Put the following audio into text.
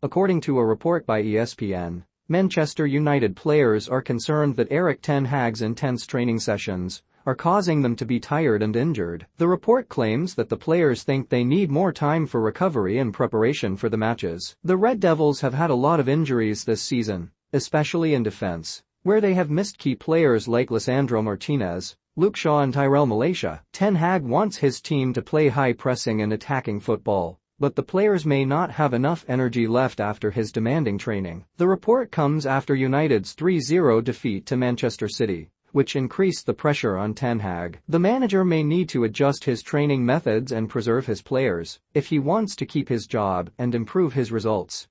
According to a report by ESPN, Manchester United players are concerned that Erik Ten Hag's intense training sessions are causing them to be tired and injured. The report claims that the players think they need more time for recovery and preparation for the matches. The Red Devils have had a lot of injuries this season, especially in defense, where they have missed key players like Lisandro Martinez, Luke Shaw and Tyrell Malacia. Ten Hag wants his team to play high pressing and attacking football, but the players may not have enough energy left after his demanding training. The report comes after United's 3-0 defeat to Manchester City which increased the pressure on Ten Hag. The manager may need to adjust his training methods and preserve his players if he wants to keep his job and improve his results.